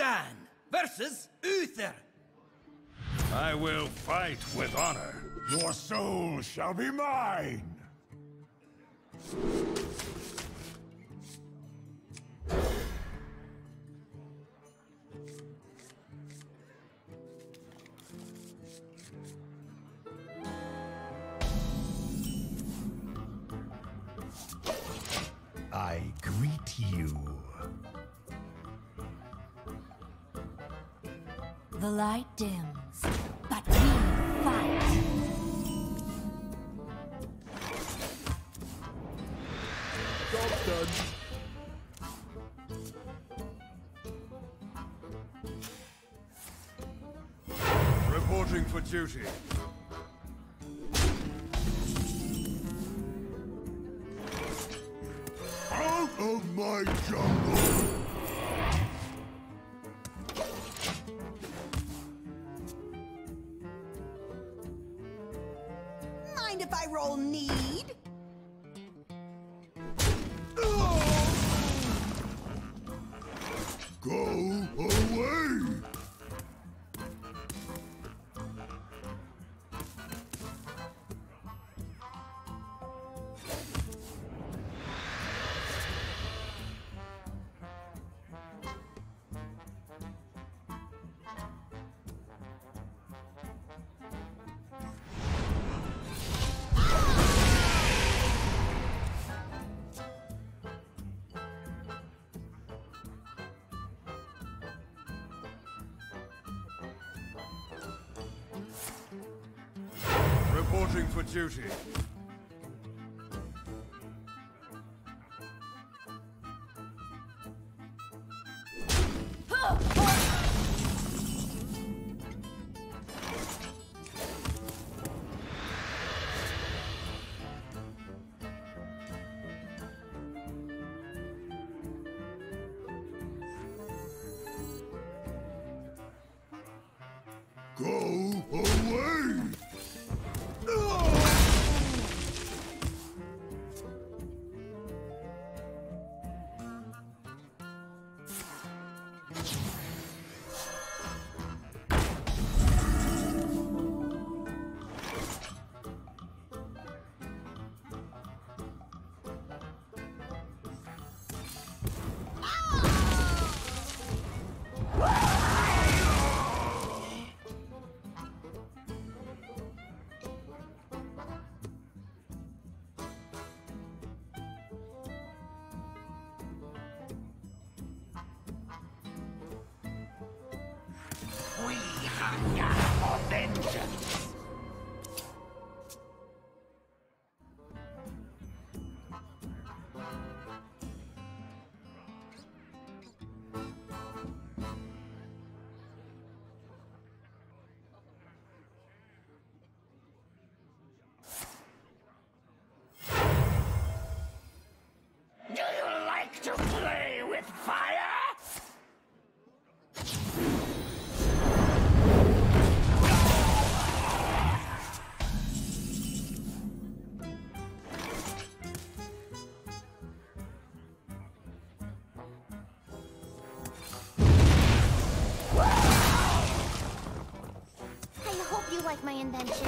Gul'dan versus Uther. I will fight with honor. Your soul shall be mine! I greet you. The light dims, but we fight. Job done. Reporting for duty. Out of my jungle! Go Reporting for duty. Go away! Invention.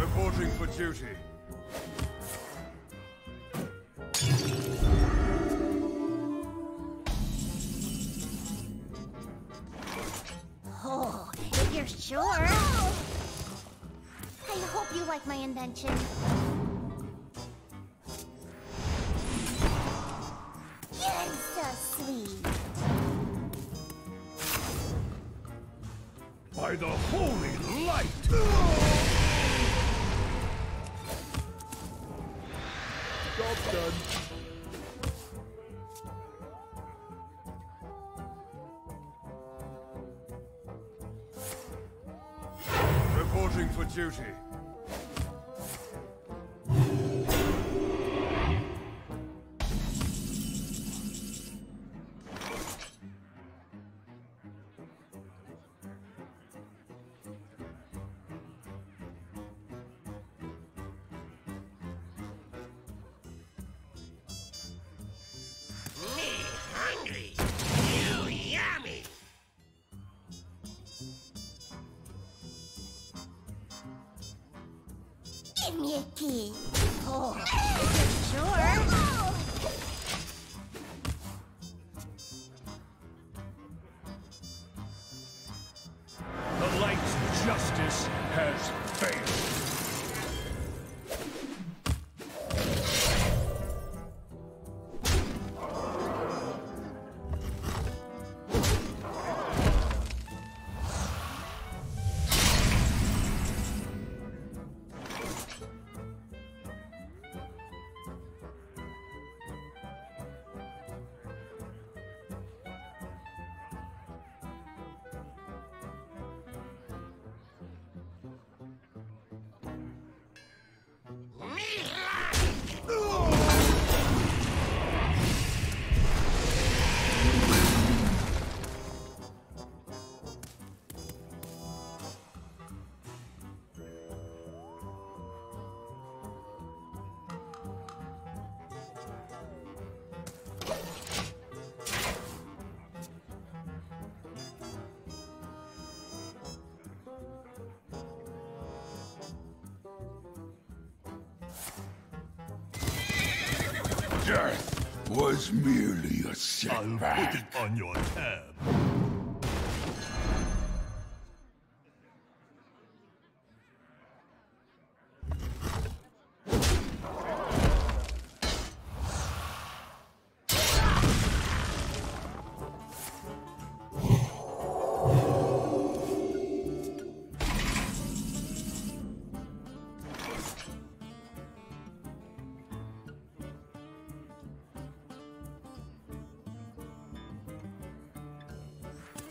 Reporting for duty. Like my invention. So sweet. By the holy light! Job done. Me a key. Oh, sure. Death was merely a I'll put it on your tab.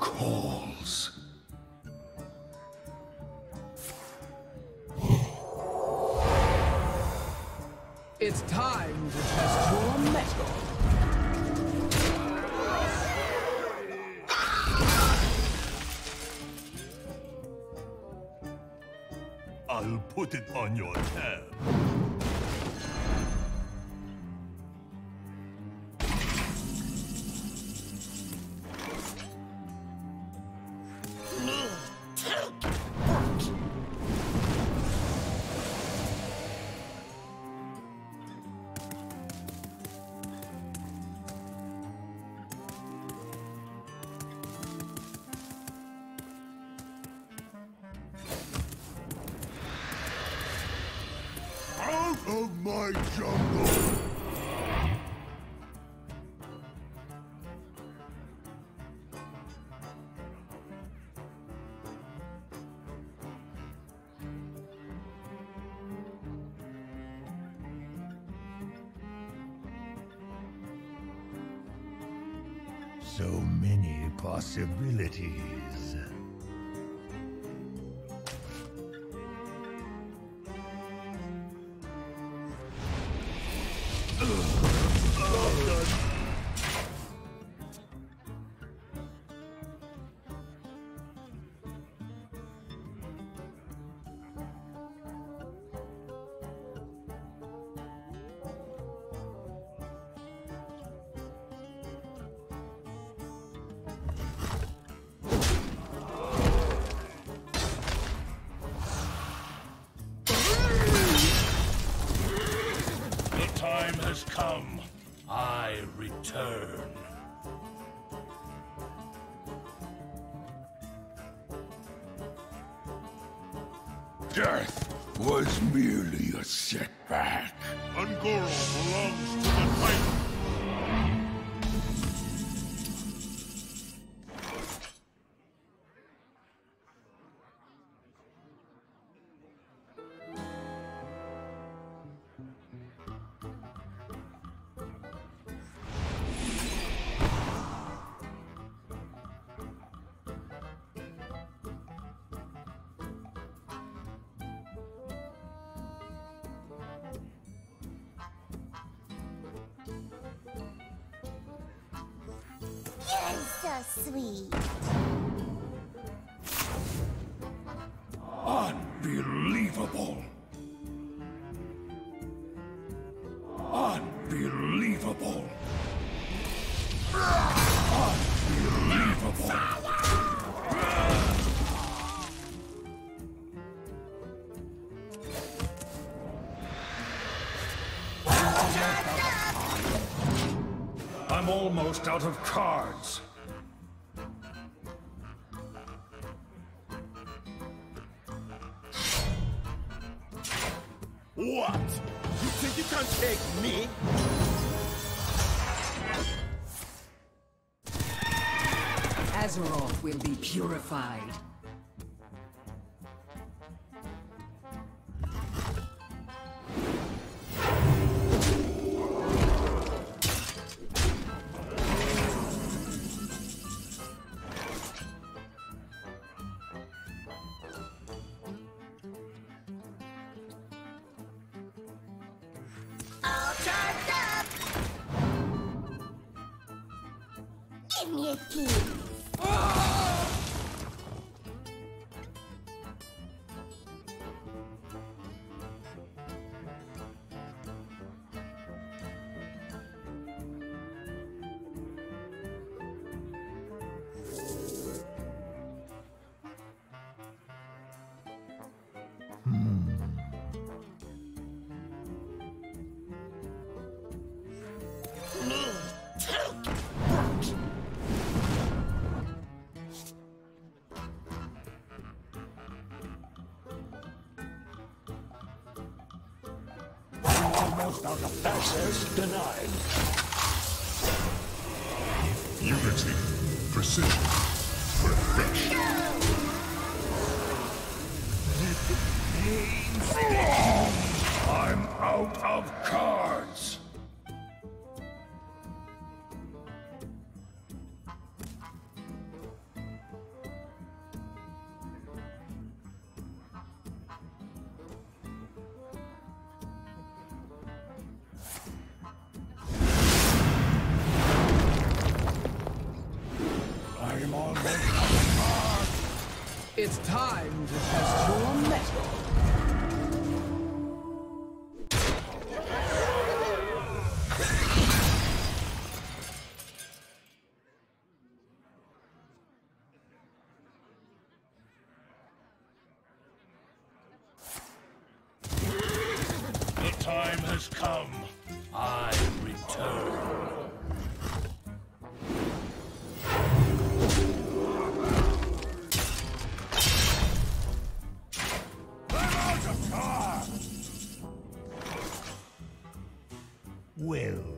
calls. It's time to test your mettle. I'll put it on your tab. Of my jungle! The Death was merely a setback. Un'Goro belongs So sweet. Unbelievable! Unbelievable! Unbelievable! I'm almost out of cards. Purified. Access denied. Unity, precision, perfection. I'm out of cards. It's time to test your mettle. The time has come. Well